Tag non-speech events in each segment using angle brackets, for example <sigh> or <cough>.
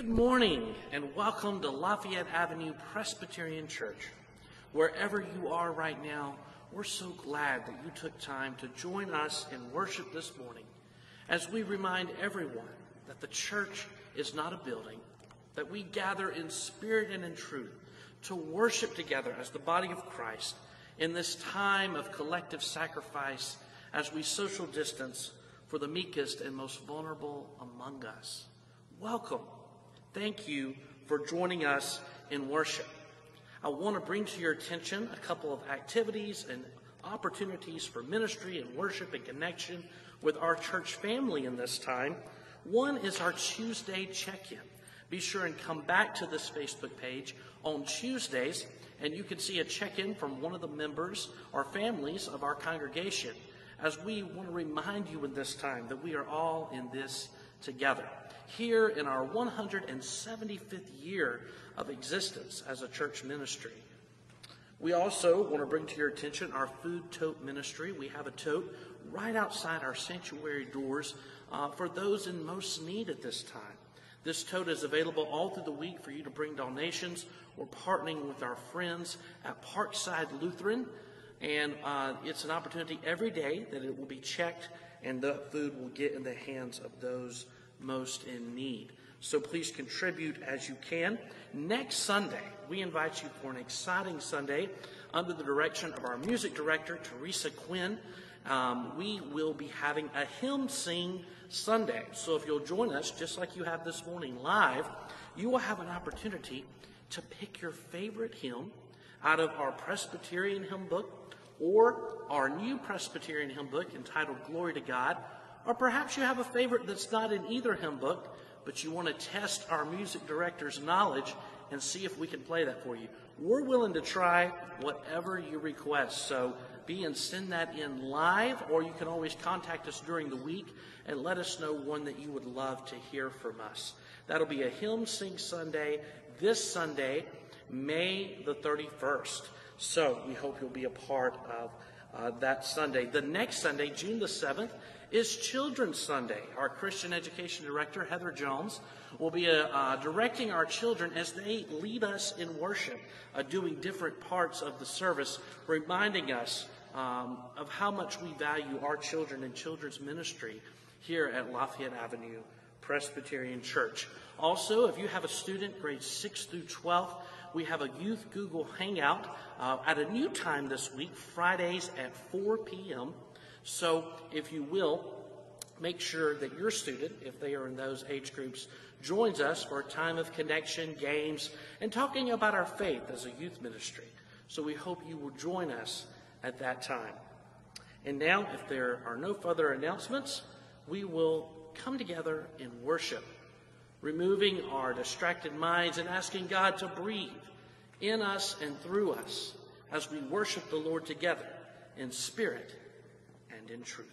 Good morning and welcome to Lafayette Avenue Presbyterian Church. Wherever you are right now, we're so glad that you took time to join us in worship this morning as we remind everyone that the church is not a building, that we gather in spirit and in truth to worship together as the body of Christ in this time of collective sacrifice as we social distance for the meekest and most vulnerable among us. Welcome. Thank you for joining us in worship. I want to bring to your attention a couple of activities and opportunities for ministry and worship and connection with our church family in this time. One is our Tuesday check in. Be sure and come back to this Facebook page on Tuesdays, and you can see a check in from one of the members or families of our congregation as we want to remind you in this time that we are all in this together. Here in our 175th year of existence as a church ministry. We also want to bring to your attention our food tote ministry. We have a tote right outside our sanctuary doors uh, for those in most need at this time. This tote is available all through the week for you to bring donations. We're partnering with our friends at Parkside Lutheran, and uh, it's an opportunity every day that it will be checked and the food will get in the hands of those most in need. So please contribute as you can. Next Sunday, we invite you for an exciting Sunday under the direction of our music director, Theresa Quinn. Um, we will be having a hymn sing Sunday. So if you'll join us, just like you have this morning live, you will have an opportunity to pick your favorite hymn out of our Presbyterian hymn book or our new Presbyterian hymn book entitled Glory to God or perhaps you have a favorite that's not in either hymn book, but you want to test our music director's knowledge and see if we can play that for you. We're willing to try whatever you request. So be and send that in live, or you can always contact us during the week and let us know one that you would love to hear from us. That'll be a Hymn Sing Sunday this Sunday, May the 31st. So we hope you'll be a part of uh, that Sunday. The next Sunday, June the 7th, is Children's Sunday. Our Christian Education Director, Heather Jones, will be uh, uh, directing our children as they lead us in worship, uh, doing different parts of the service, reminding us um, of how much we value our children and children's ministry here at Lafayette Avenue Presbyterian Church. Also, if you have a student, grades 6 through 12, we have a youth Google Hangout uh, at a new time this week, Fridays at 4 p.m. So, if you will, make sure that your student, if they are in those age groups, joins us for a time of connection, games, and talking about our faith as a youth ministry. So, we hope you will join us at that time. And now, if there are no further announcements, we will come together in worship, removing our distracted minds and asking God to breathe in us and through us as we worship the Lord together in spirit and in truth.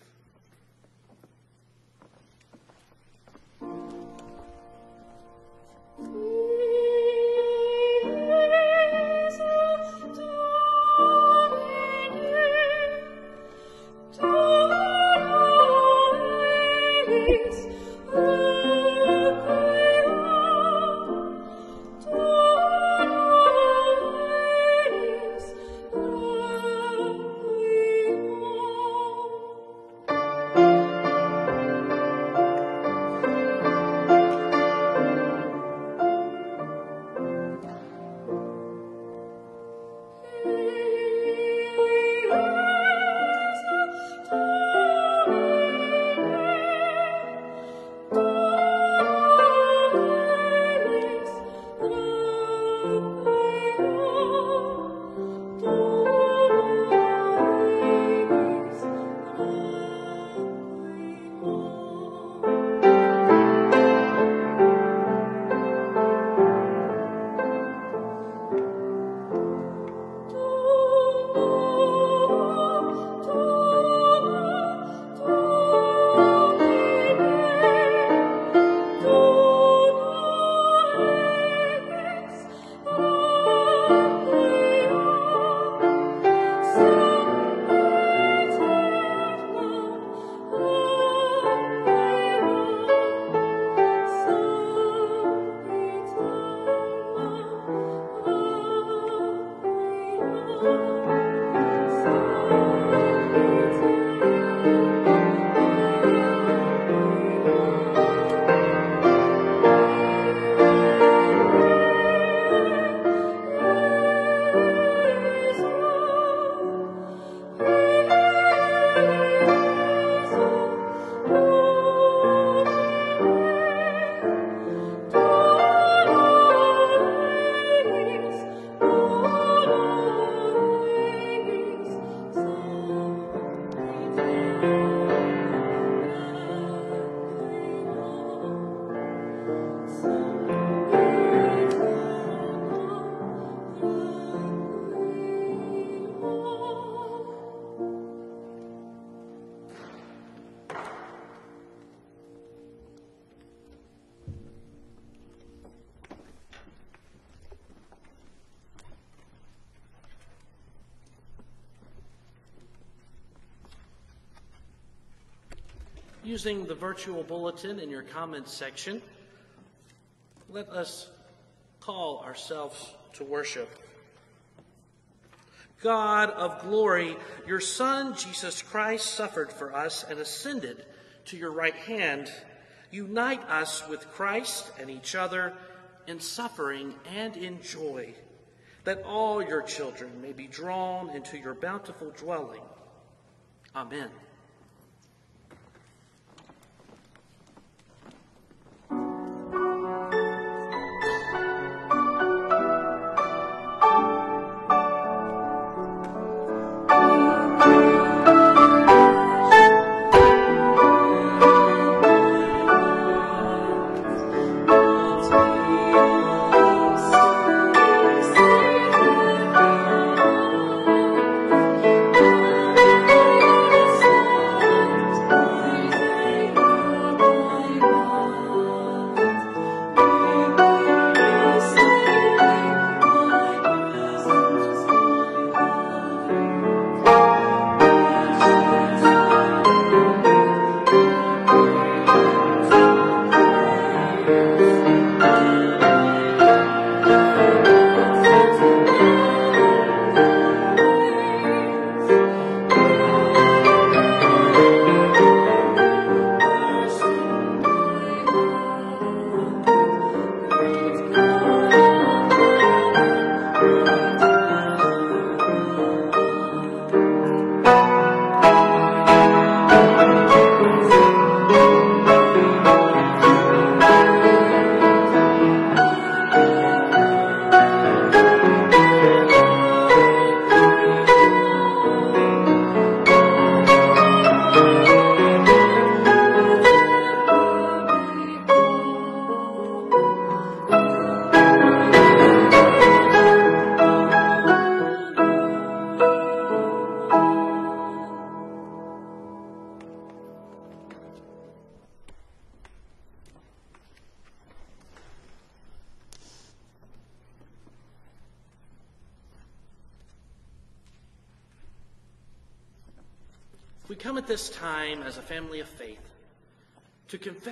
Using the virtual bulletin in your comments section, let us call ourselves to worship. God of glory, your Son, Jesus Christ, suffered for us and ascended to your right hand. Unite us with Christ and each other in suffering and in joy, that all your children may be drawn into your bountiful dwelling. Amen.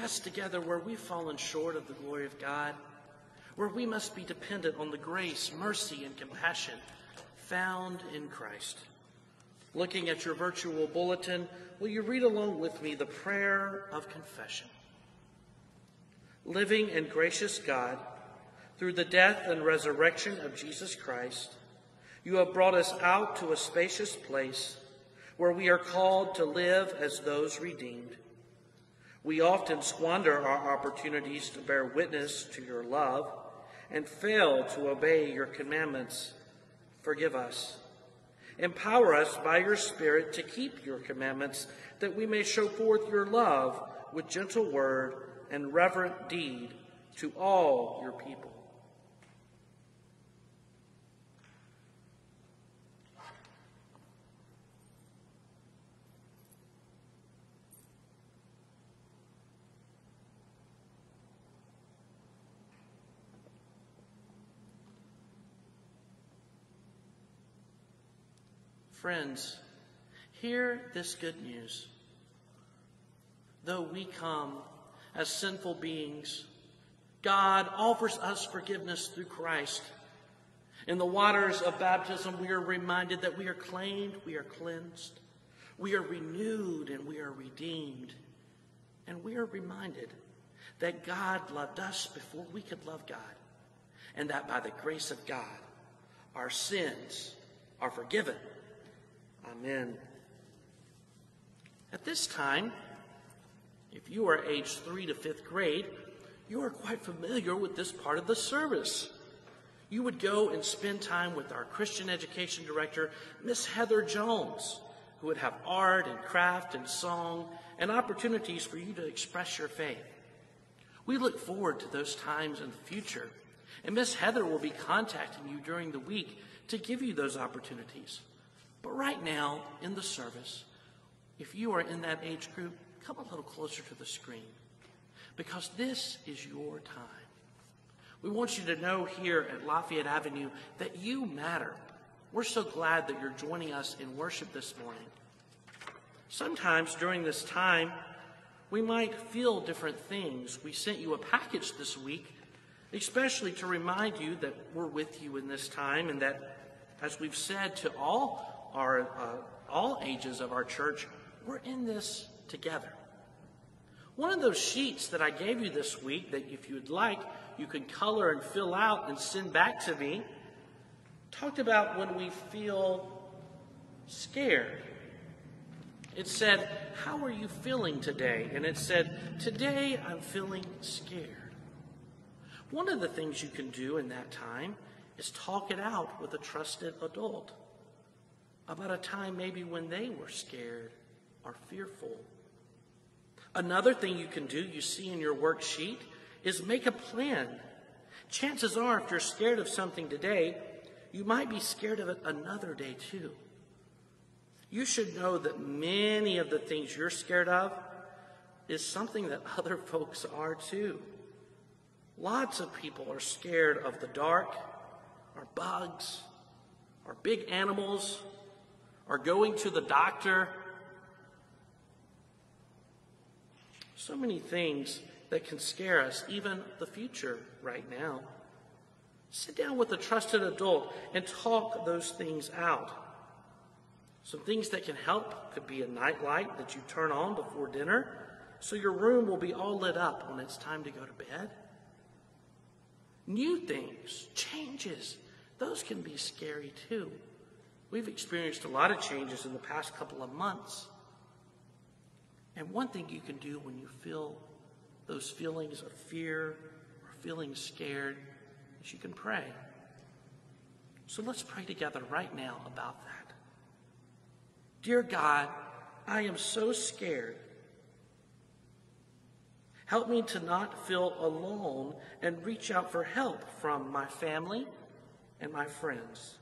Confess together where we've fallen short of the glory of God, where we must be dependent on the grace, mercy, and compassion found in Christ. Looking at your virtual bulletin, will you read along with me the prayer of confession? Living and gracious God, through the death and resurrection of Jesus Christ, you have brought us out to a spacious place where we are called to live as those redeemed. We often squander our opportunities to bear witness to your love and fail to obey your commandments. Forgive us. Empower us by your Spirit to keep your commandments, that we may show forth your love with gentle word and reverent deed to all your people. Friends, hear this good news. Though we come as sinful beings, God offers us forgiveness through Christ. In the waters of baptism, we are reminded that we are claimed, we are cleansed, we are renewed, and we are redeemed. And we are reminded that God loved us before we could love God, and that by the grace of God, our sins are forgiven Amen. At this time, if you are aged three to fifth grade, you are quite familiar with this part of the service. You would go and spend time with our Christian education director, Miss Heather Jones, who would have art and craft and song and opportunities for you to express your faith. We look forward to those times in the future, and Miss Heather will be contacting you during the week to give you those opportunities. But right now, in the service, if you are in that age group, come a little closer to the screen because this is your time. We want you to know here at Lafayette Avenue that you matter. We're so glad that you're joining us in worship this morning. Sometimes during this time, We might feel different things. We sent you a package this week, especially to remind you that we're with you in this time and that, as we've said to all our uh, all ages of our church, we're in this together. One of those sheets that I gave you this week that if you'd like, you can color and fill out and send back to me, talked about when we feel scared. It said, How are you feeling today? And it said, Today I'm feeling scared. One of the things you can do in that time is talk it out with a trusted adult about a time maybe when they were scared or fearful. Another thing you can do, you see in your worksheet, is make a plan. Chances are, if you're scared of something today, you might be scared of it another day too. You should know that many of the things you're scared of is something that <laughs> other folks are too. Lots of people are scared of the dark, or bugs, or big animals, or going to the doctor. So many things that can scare us, even the future right now. Sit down with a trusted adult and talk those things out. Some things that can help could be a night light that you turn on before dinner so your room will be all lit up when it's time to go to bed. New things, changes, those can be scary too. We've experienced a lot of changes in the past couple of months. And one thing you can do when you feel those feelings of fear or feeling scared is you can pray. So let's pray together right now about that. Dear God, I am so scared. Help me to not feel alone and reach out for help from my family and my friends.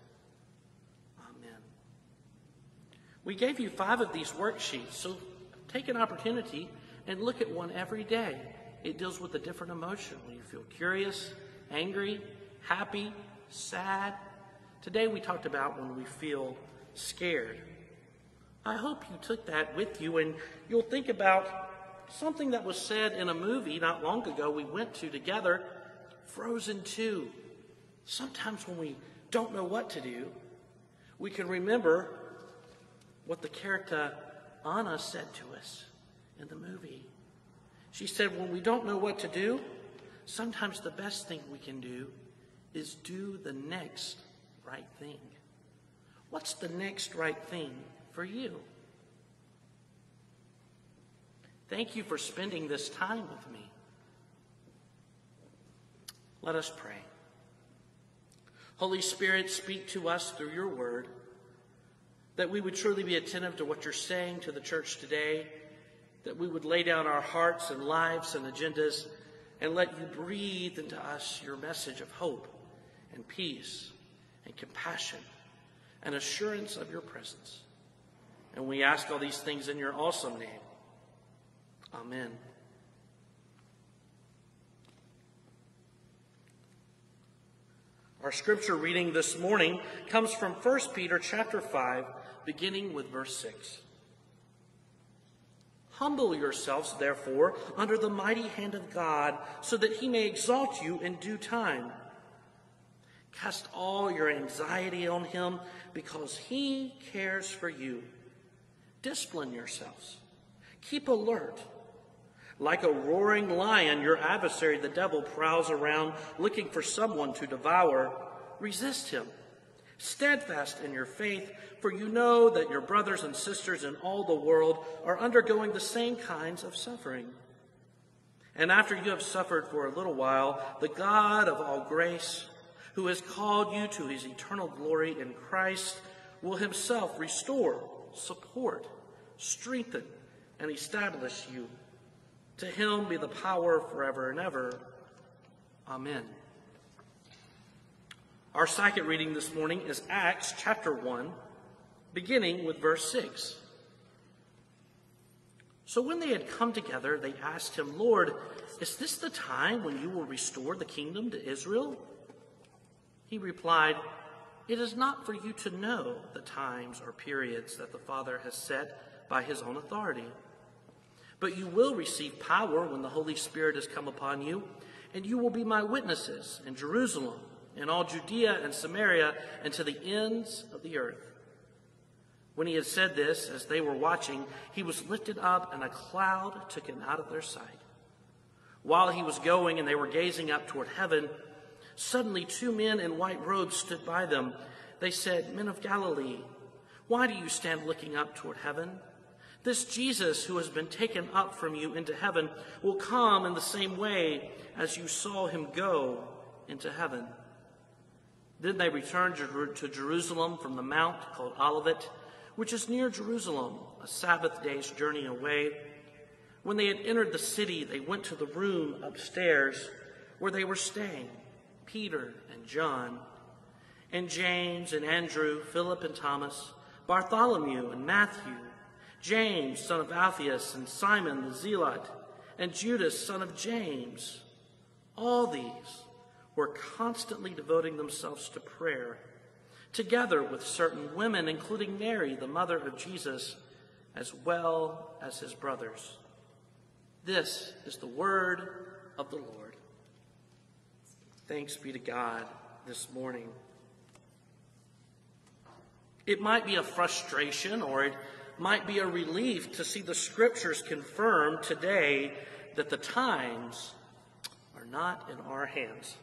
We gave you five of these worksheets, so take an opportunity and look at one every day. It deals with a different emotion when you feel curious, angry, happy, sad. Today we talked about when we feel scared. I hope you took that with you and you'll think about something that was said in a movie not long ago we went to together Frozen 2. Sometimes when we don't know what to do, we can remember what the character Anna said to us in the movie. She said, When we don't know what to do, sometimes the best thing we can do is do the next right thing. What's the next right thing for you? Thank you for spending this time with me. Let us pray. Holy Spirit, speak to us through your word that we would truly be attentive to what you're saying to the church today, that we would lay down our hearts and lives and agendas and let you breathe into us your message of hope and peace and compassion and assurance of your presence. And we ask all these things in your awesome name. Amen. Our scripture reading this morning comes from 1 Peter chapter 5 beginning with verse 6. Humble yourselves, therefore, under the mighty hand of God, so that he may exalt you in due time. Cast all your anxiety on him, because he cares for you. Discipline yourselves. Keep alert. Like a roaring lion, your adversary, the devil, prowls around looking for someone to devour. Resist him, steadfast in your faith for you know that your brothers and sisters in all the world are undergoing the same kinds of suffering. And after you have suffered for a little while, the God of all grace, who has called you to his eternal glory in Christ, will himself restore, support, strengthen, and establish you. To him be the power forever and ever. Amen. Our second reading this morning is Acts chapter 1 beginning with verse 6. So when they had come together, they asked him, Lord, is this the time when you will restore the kingdom to Israel? He replied, It is not for you to know the times or periods that the Father has set by his own authority But you will receive power when the Holy Spirit has come upon you, and you will be my witnesses in Jerusalem, in all Judea and Samaria, and to the ends of the earth. When he had said this, as they were watching, he was lifted up, and a cloud took him out of their sight. While he was going and they were gazing up toward heaven, suddenly two men in white robes stood by them. They said, Men of Galilee, why do you stand looking up toward heaven? This Jesus who has been taken up from you into heaven will come in the same way as you saw him go into heaven. Then they returned to Jerusalem from the mount called Olivet, which is near Jerusalem, a Sabbath day's journey away. When they had entered the city, they went to the room upstairs where they were staying Peter and John, and James and Andrew, Philip and Thomas, Bartholomew and Matthew James, son of Alphaeus, and Simon the Zealot, and Judas, son of James. All these were constantly devoting themselves to prayer, together with certain women, including Mary, the mother of Jesus, as well as his brothers. This is the word of the Lord. Thanks be to God this morning. It might be a frustration or it might be a relief to see the scriptures confirm today that the times are not in our hands.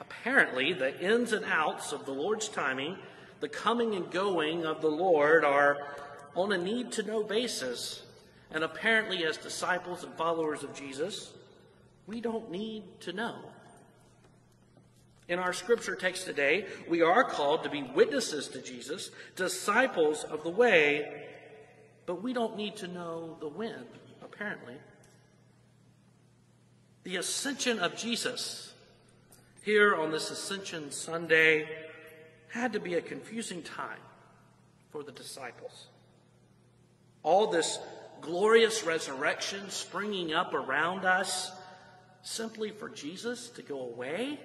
Apparently, the ins and outs of the Lord's timing, the coming and going of the Lord, are on a need to know basis. And apparently, as disciples and followers of Jesus, we don't need to know. In our scripture text today, we are called to be witnesses to Jesus, disciples of the way, but we don't need to know the when, apparently. The ascension of Jesus here on this Ascension Sunday had to be a confusing time for the disciples. All this glorious resurrection springing up around us simply for Jesus to go away?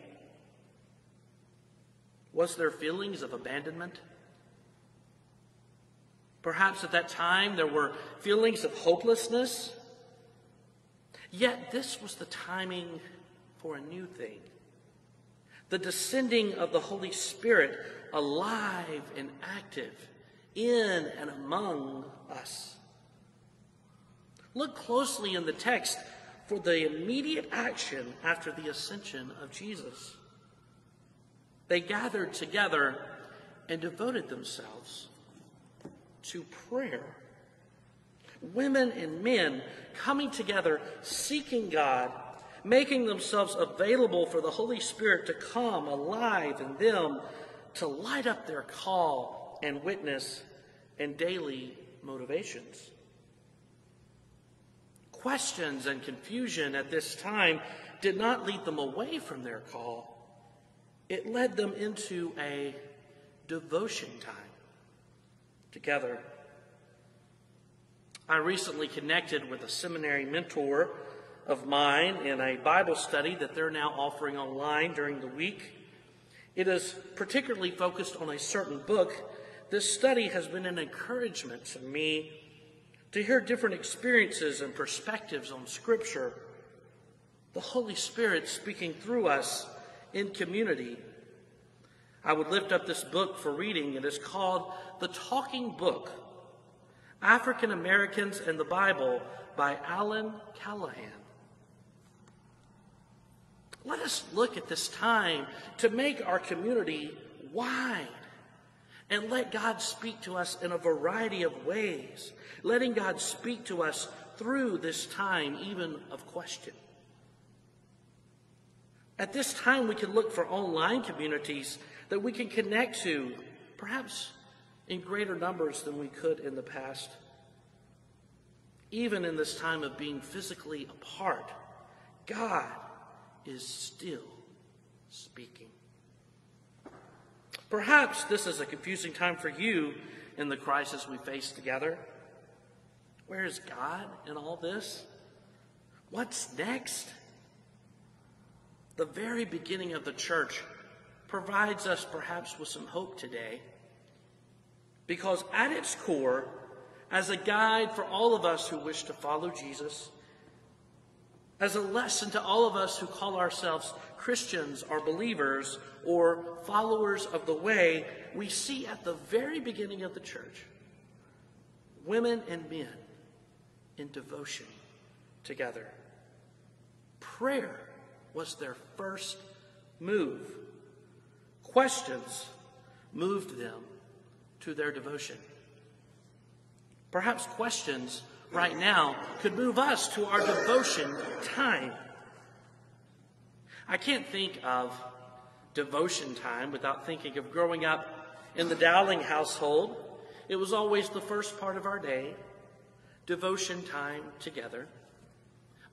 Was there feelings of abandonment? Perhaps at that time there were feelings of hopelessness. Yet this was the timing for a new thing the descending of the Holy Spirit, alive and active in and among us. Look closely in the text for the immediate action after the ascension of Jesus. They gathered together and devoted themselves to prayer. Women and men coming together, seeking God, making themselves available for the Holy Spirit to come alive in them, to light up their call and witness and daily motivations. Questions and confusion at this time did not lead them away from their call it led them into a devotion time together. I recently connected with a seminary mentor of mine in a Bible study that they're now offering online during the week. It is particularly focused on a certain book. This study has been an encouragement to me to hear different experiences and perspectives on Scripture. The Holy Spirit speaking through us in community. I would lift up this book for reading. It is called The Talking Book African Americans and the Bible by Allen Callahan. Let us look at this time to make our community wide and let God speak to us in a variety of ways, letting God speak to us through this time, even of question. At this time, we can look for online communities that we can connect to, perhaps in greater numbers than we could in the past. Even in this time of being physically apart, God is still speaking. Perhaps this is a confusing time for you in the crisis we face together. Where is God in all this? What's next? The very beginning of the church provides us perhaps with some hope today. Because at its core, as a guide for all of us who wish to follow Jesus, as a lesson to all of us who call ourselves Christians or believers or followers of the way, we see at the very beginning of the church women and men in devotion together. Prayer was their first move. Questions moved them to their devotion. Perhaps questions right now could move us to our devotion time. I can't think of devotion time without thinking of growing up in the Dowling household. It was always the first part of our day, devotion time together.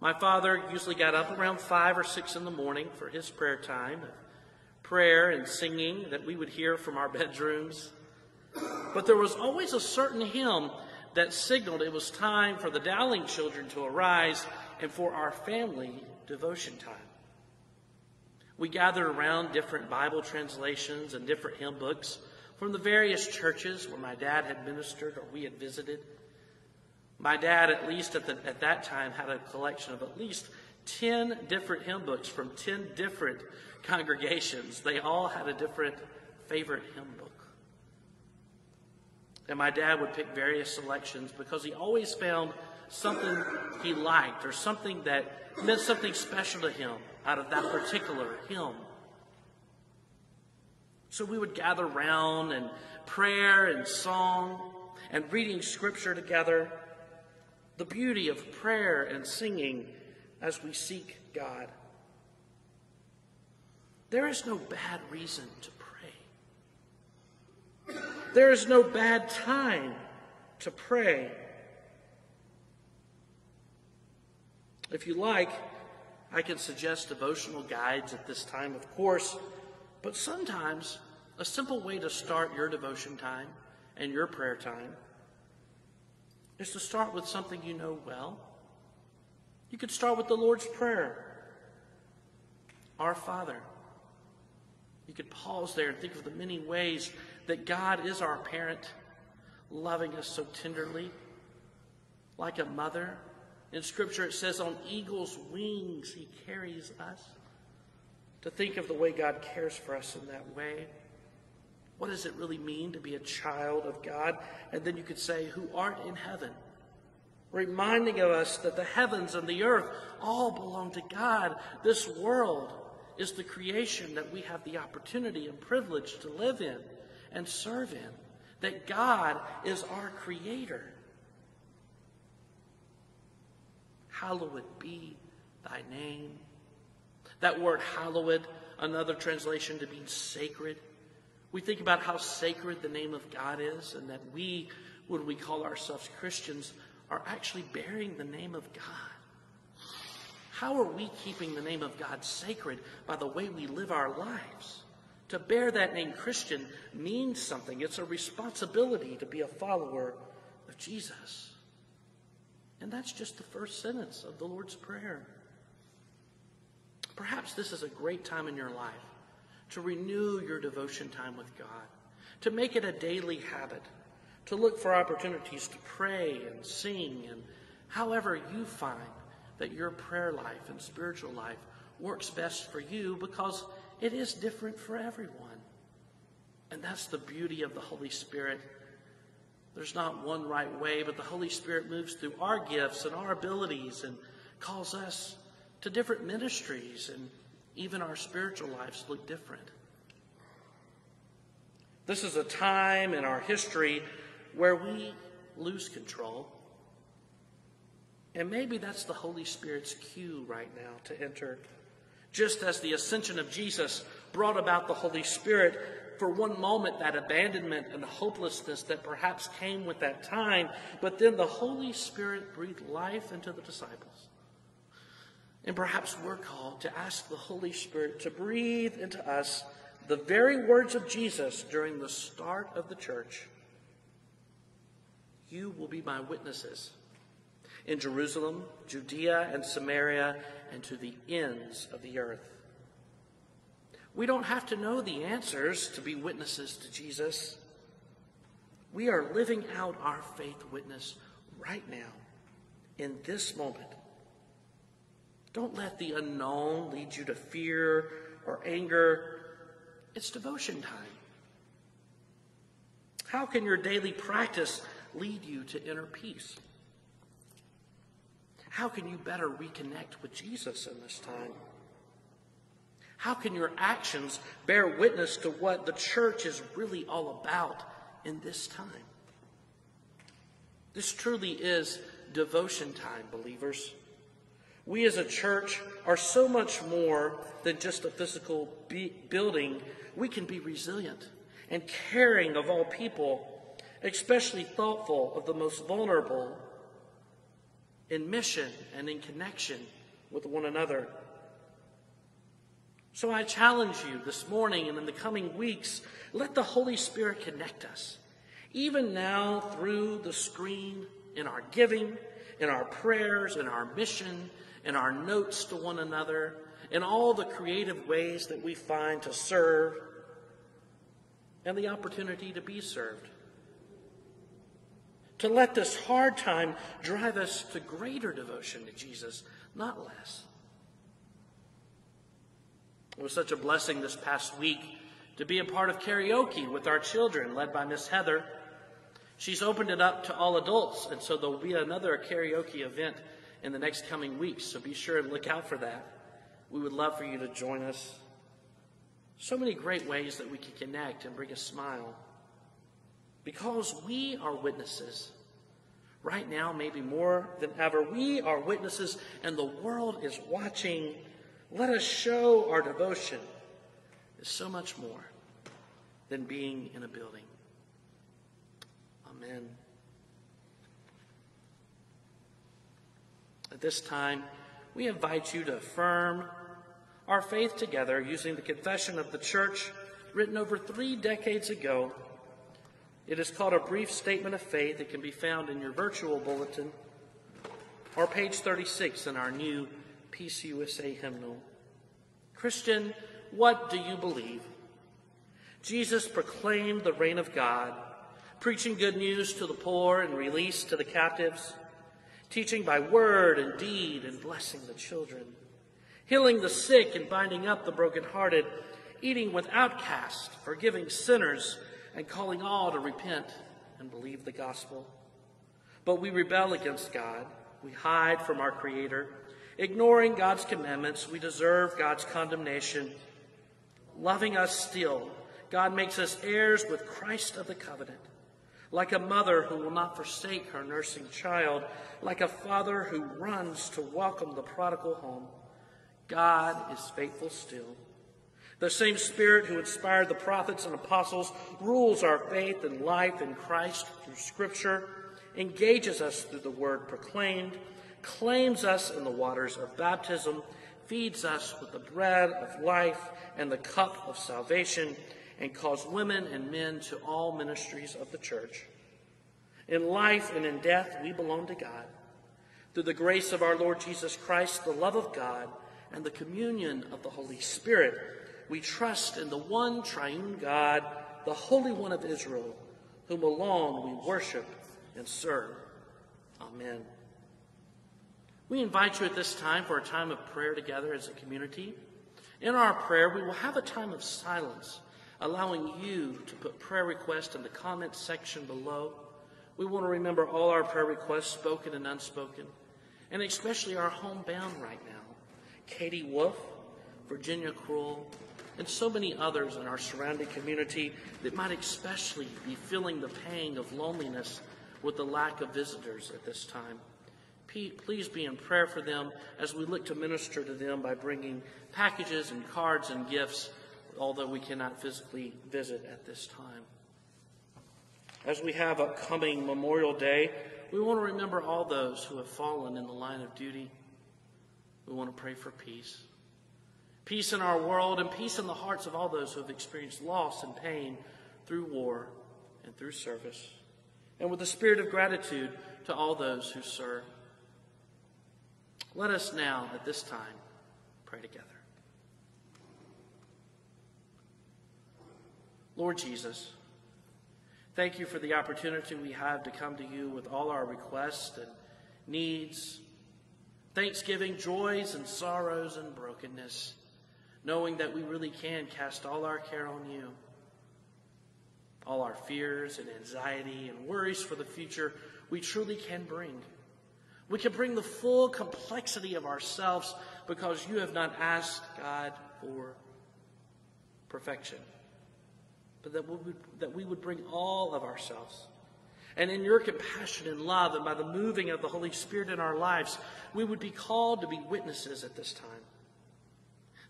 My father usually got up around five or six in the morning for his prayer time, prayer and singing that we would hear from our bedrooms. But there was always a certain hymn that signaled it was time for the Dowling children to arise and for our family devotion time. We gathered around different Bible translations and different hymn books from the various churches where my dad had ministered or we had visited. My dad, at least at, the, at that time, had a collection of at least 10 different hymn books from 10 different <laughs> congregations. They all had a different favorite hymn book. And my dad would pick various selections because he always found something he liked or something that meant something special to him out of that particular hymn. So we would gather round and prayer and song and reading scripture together. The beauty of prayer and singing as we seek God. There is no bad reason to there is no bad time to pray. If you like, I can suggest devotional guides at this time, of course, but sometimes a simple way to start your devotion time and your prayer time is to start with something you know well. You could start with the Lord's Prayer Our Father. You could pause there and think of the many ways that God is our parent, loving us so tenderly, like a mother. In Scripture, it says, on eagle's wings, he carries us. To think of the way God cares for us in that way. What does it really mean to be a child of God? And then you could say, who art in heaven, reminding of us that the heavens and the earth all belong to God. This world is the creation that we have the opportunity and privilege to live in and serve Him, that God is our Creator. Hallowed be thy name. That word hallowed, another translation to mean sacred. We think about how sacred the name of God is, and that we, when we call ourselves Christians, are actually bearing the name of God. How are we keeping the name of God sacred by the way we live our lives? To bear that name Christian means something. It's a responsibility to be a follower of Jesus. And that's just the first sentence of the Lord's Prayer. Perhaps this is a great time in your life to renew your devotion time with God, to make it a daily habit, to look for opportunities to pray and sing, and however you find that your prayer life and spiritual life works best for you because it is different for everyone. And that's the beauty of the Holy Spirit. There's not one right way, but the Holy Spirit moves through our gifts and our abilities and calls us to different ministries, and even our spiritual lives look different. This is a time in our history where we lose control. And maybe that's the Holy Spirit's cue right now to enter just as the ascension of Jesus brought about the Holy Spirit, for one moment that abandonment and hopelessness that perhaps came with that time, but then the Holy Spirit breathed life into the disciples. And perhaps we're called to ask the Holy Spirit to breathe into us the very words of Jesus during the start of the church. You will be my witnesses in Jerusalem, Judea, and Samaria, and to the ends of the earth. We don't have to know the answers to be witnesses to Jesus. We are living out our faith witness right now, in this moment. Don't let the unknown lead you to fear or anger. It's devotion time. How can your daily practice lead you to inner peace? How can you better reconnect with Jesus in this time? How can your actions bear witness to what the church is really all about in this time? This truly is devotion time, believers. We as a church are so much more than just a physical building. We can be resilient and caring of all people, especially thoughtful of the most vulnerable in mission and in connection with one another. So I challenge you this morning and in the coming weeks, let the Holy Spirit connect us, even now through the screen, in our giving, in our prayers, in our mission, in our notes to one another, in all the creative ways that we find to serve, and the opportunity to be served. To let this hard time drive us to greater devotion to Jesus, not less. It was such a blessing this past week to be a part of karaoke with our children, led by Miss Heather. She's opened it up to all adults, and so there'll be another karaoke event in the next coming weeks, so be sure and look out for that. We would love for you to join us. So many great ways that we can connect and bring a smile. Because we are witnesses. Right now, maybe more than ever, we are witnesses, and the world is watching. Let us show our devotion is so much more than being in a building. Amen. At this time, we invite you to affirm our faith together using the Confession of the Church written over three decades ago. It is called a brief statement of faith. It can be found in your virtual bulletin or page 36 in our new PC(USA) hymnal. Christian, what do you believe? Jesus proclaimed the reign of God, preaching good news to the poor and release to the captives teaching by word and deed and blessing the children, healing the sick and binding up the brokenhearted, eating with outcasts, forgiving sinners, and calling all to repent and believe the gospel. But we rebel against God. We hide from our Creator. Ignoring God's commandments, we deserve God's condemnation. Loving us still, God makes us heirs with Christ of the covenant like a mother who will not forsake her nursing child, like a father who runs to welcome the prodigal home. God is faithful still. The same Spirit who inspired the prophets and apostles rules our faith and life in Christ through Scripture, engages us through the word proclaimed, claims us in the waters of baptism, feeds us with the bread of life and the cup of salvation, and calls women and men to all ministries of the church. In life and in death, we belong to God. Through the grace of our Lord Jesus Christ, the love of God, and the communion of the Holy Spirit, we trust in the one triune God, the Holy One of Israel, whom alone we worship and serve. Amen. We invite you at this time for a time of prayer together as a community. In our prayer, we will have a time of silence allowing you to put prayer requests in the comments section below. We want to remember all our prayer requests, spoken and unspoken, and especially our homebound right now. Katie Wolf, Virginia Krull, and so many others in our surrounding community that might especially be feeling the pang of loneliness with the lack of visitors at this time. Please be in prayer for them as we look to minister to them by bringing packages and cards and gifts although we cannot physically visit at this time. As we have upcoming Memorial Day, we want to remember all those who have fallen in the line of duty. We want to pray for peace. Peace in our world and peace in the hearts of all those who have experienced loss and pain through war and through service. And with a spirit of gratitude to all those who serve. Let us now, at this time, pray together. Lord Jesus, Thank you for the opportunity we have to come to you with all our requests and needs, thanksgiving, joys, and sorrows and brokenness, knowing that we really can cast all our care on you. All our fears and anxiety and worries for the future, we truly can bring. We can bring the full complexity of ourselves because you have not asked God for perfection, but that we would, that we would bring all of ourselves. And in your compassion and love, and by the moving of the Holy Spirit in our lives, we would be called to be witnesses at this time.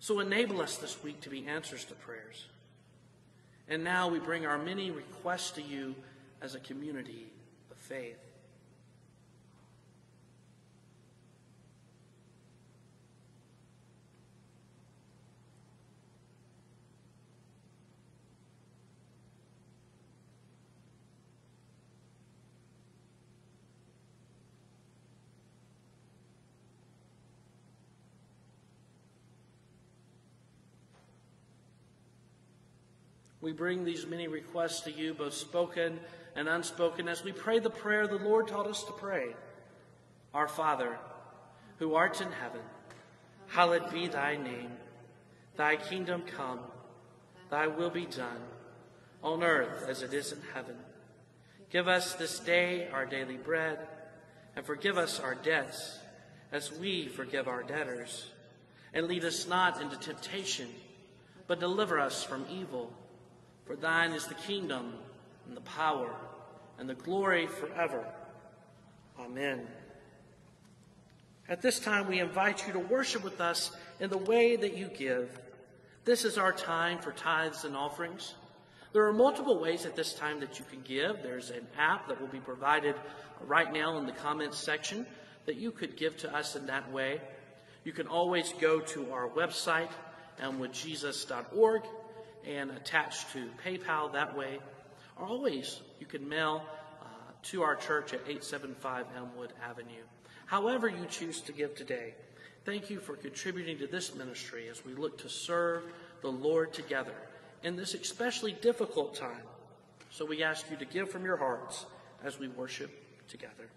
So enable us this week to be answers to prayers. And now we bring our many requests to you as a community of faith. We bring these many requests to you, both spoken and unspoken, as we pray the prayer the Lord taught us to pray. Our Father, who art in heaven, hallowed be thy name. Thy kingdom come, thy will be done, on earth as it is in heaven. Give us this day our daily bread, and forgive us our debts, as we forgive our debtors. And lead us not into temptation, but deliver us from evil. For thine is the kingdom and the power and the glory forever. Amen. At this time, we invite you to worship with us in the way that you give. This is our time for tithes and offerings. There are multiple ways at this time that you can give. There's an app that will be provided right now in the comments section that you could give to us in that way. You can always go to our website, elmwoodjesus.org, and attached to PayPal that way. Or always, you can mail uh, to our church at 875 Elmwood Avenue. However, you choose to give today, thank you for contributing to this ministry as we look to serve the Lord together in this especially difficult time. So we ask you to give from your hearts as we worship together.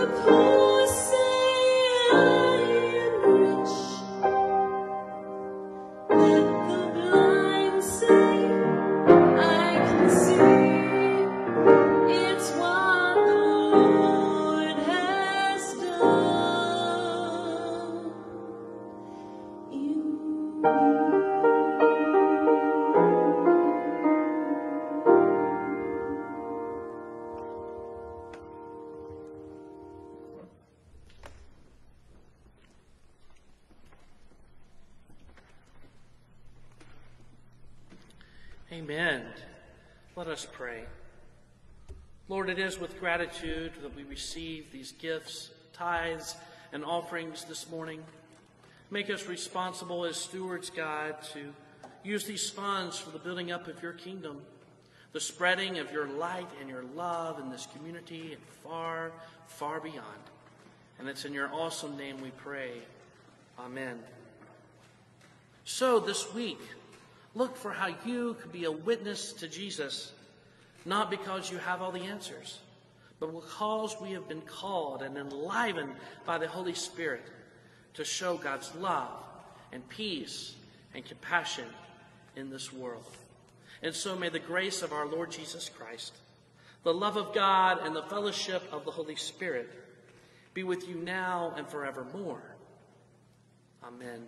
the pool. Is with gratitude that we receive these gifts, tithes, and offerings this morning. Make us responsible as stewards, God, to use these funds for the building up of your kingdom, the spreading of your light and your love in this community and far, far beyond. And it's in your awesome name we pray. Amen. So this week, look for how you could be a witness to Jesus, not because you have all the answers, but because we have been called and enlivened by the Holy Spirit to show God's love and peace and compassion in this world. And so may the grace of our Lord Jesus Christ, the love of God, and the fellowship of the Holy Spirit be with you now and forevermore. Amen.